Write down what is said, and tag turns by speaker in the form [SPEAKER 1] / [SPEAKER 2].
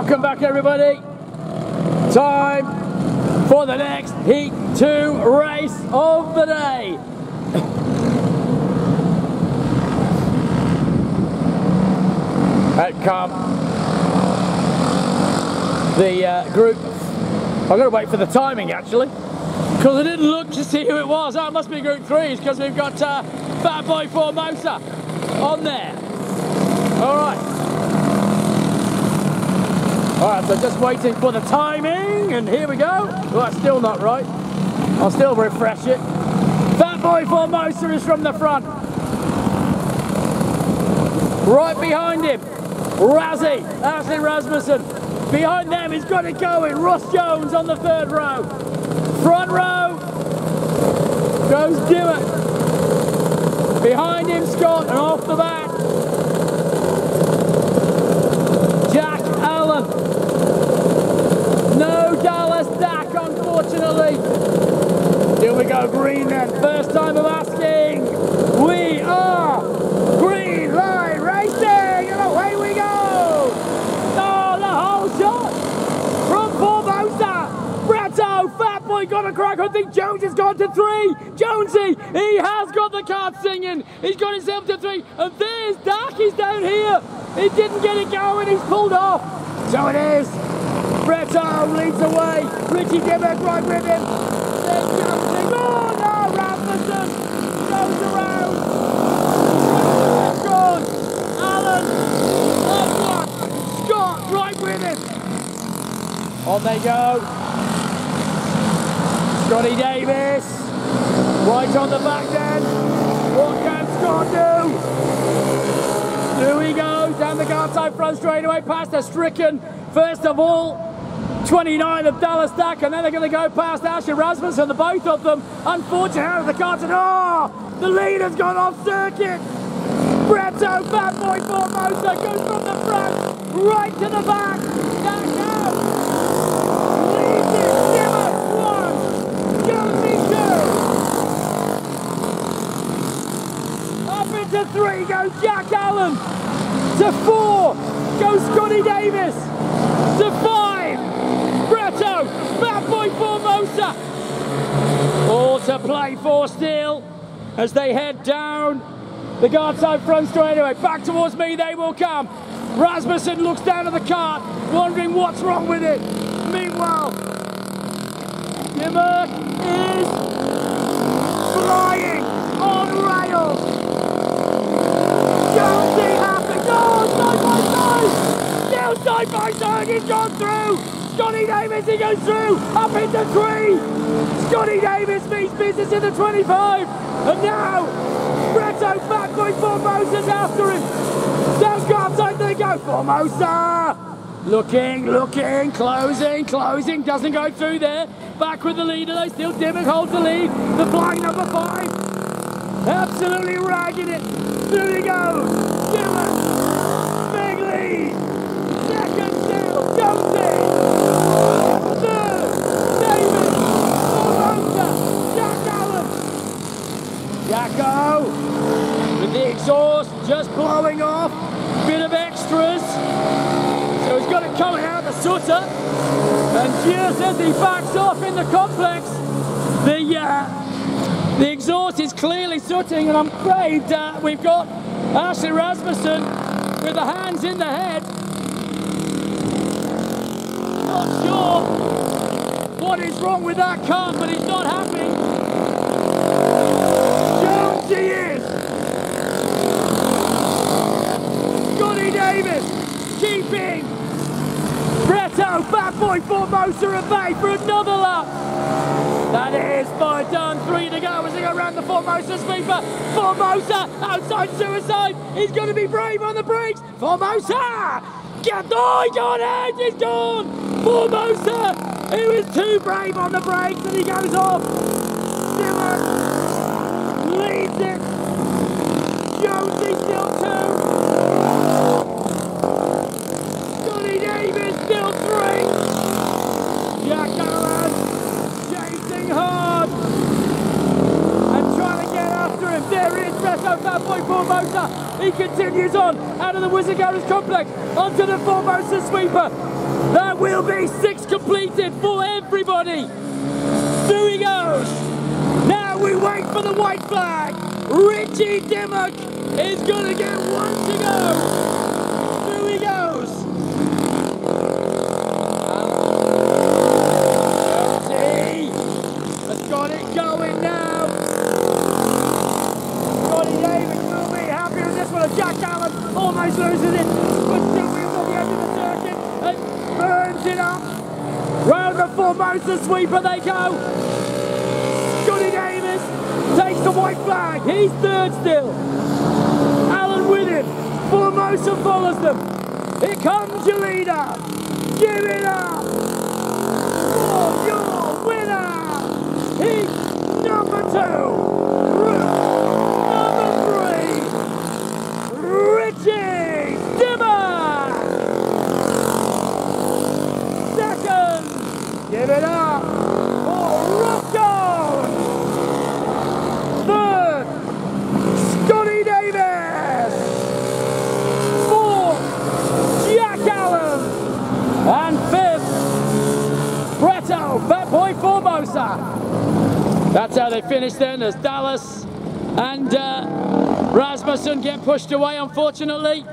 [SPEAKER 1] Welcome back, everybody. Time for the next Heat 2 race of the day. Out come the uh, group. I've got to wait for the timing actually, because I didn't look to see who it was. Oh, must be group threes, because we've got uh, Fat Boy Formosa on there. All right. All right, so just waiting for the timing, and here we go. Oh, that's still not right. I'll still refresh it. Fat Boy Formosa is from the front. Right behind him, Razzie, Ashley Rasmussen. Behind them, he's got it going. Ross Jones on the third row. Front row goes Dimmock. Behind him, Scott, and off the back, Jack Allen. No Dallas Dak, unfortunately. Here we go, green then. First time of asking. We are Green Line Racing, and away we go. Oh, the whole shot from Formosa. Bretto, Fat Boy got a crack. I think Jones has gone to three. Jonesy, he has got the card singing. He's got himself to three. And there's Dak, he's down here. He didn't get it going, he's pulled off. So it is. Bretto leads away. Richie Dimmock right with him. There's Jonesy. Oh no, Rasmussen goes around. Gone. Allen. Lovelock. Scott right with him. On they go. Scotty Davis. Right on the back then. What can Scott do? Here he goes down the guard side front straight away past the stricken. First of all, 29 of Dallas Dak, and then they're going to go past Ashley Rasmussen, the both of them. Unfortunately, out of the cards, and oh, the leader's gone off circuit. Bretto, Fat Boy Formosa goes from the front right to the back out. Leads it. Dimmock one. Jonesy two. Up into three goes Jack Allen. To four goes Scotty Davis. To five, Bretto, Fat Boy Formosa. All to play for still as they head down the guard side front straight away. Back towards me they will come. Rasmussen looks down at the cart, wondering what's wrong with it. Meanwhile, Dimmock is flying on rails. Jonesy happy. Oh, side by side. Still side by side. He's gone through. Scotty Davis, he goes through. Up into three. Scotty Davis meets business in the 25. And now, Bretto Fat Boy Formosa's after him. Down guard side they go. Formosa. Looking, looking, closing, closing. Doesn't go through there. Back with the leader though. Still Dimmock holds the lead. The flying number five. Absolutely ragging it. There he goes. Dimmock. Big lead. Second still. Jonesy. Third. Davis. Formosa. Jack Allen. Jacko. With the exhaust just blowing off. Bit of extras. So he's got it coming out the Sutter. And just as he backs off in the complex, the exhaust is clearly sooting, and I'm afraid uh, we've got Ashley Rasmussen with the hands in the head. Not sure what is wrong with that car, but he's not happy. Jonesy is. Scotty Davis keeping Bretto, Fat Boy Formosa at bay for another lap. That is five done, three to go as they go around the Formosa sweeper. Formosa outside suicide. He's going to be brave on the brakes. Formosa! Get oh, he got! He's gone! Formosa! He was too brave on the brakes and he goes off. Dimmock leads it. Jonesy still two. Scotty Davis still three. Jack Allen chasing hard and trying to get after him. There Bretto Fat Boy Formosa. He continues on out of the Wizard Garage complex onto the Formosa sweeper. That will be six completed for everybody. There he goes. Now we wait for the white flag. Richie Dimmock is going to get one to go. Through he goes. Richie has got it going now. Johnny Davis will be happy with this one. Almost loses it, but still wheels on the edge of the circuit and burns it up. Round the Formosa sweeper they go. Johnny Davis takes the white flag. He's third still. Allen with him. Formosa follows them. Here comes your leader. Give it up for your winner. He's number two. Number three. Richie Dimmer. Second. Give it up for Rocco. Third. Scotty Davis. Fourth. Jack Allen. And fifth. Bretto, Fat Boy That's how they finished then as Dallas and uh, Rasmussen get pushed away unfortunately.